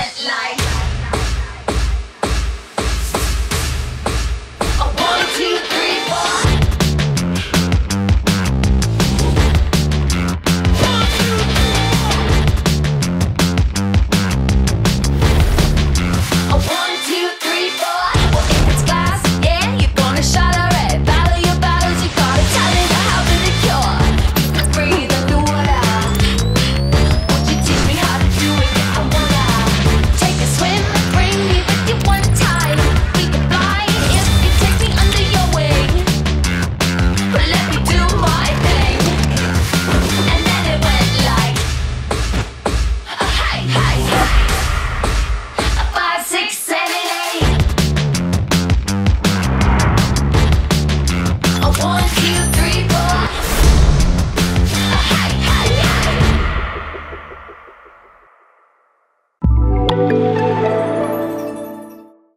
went like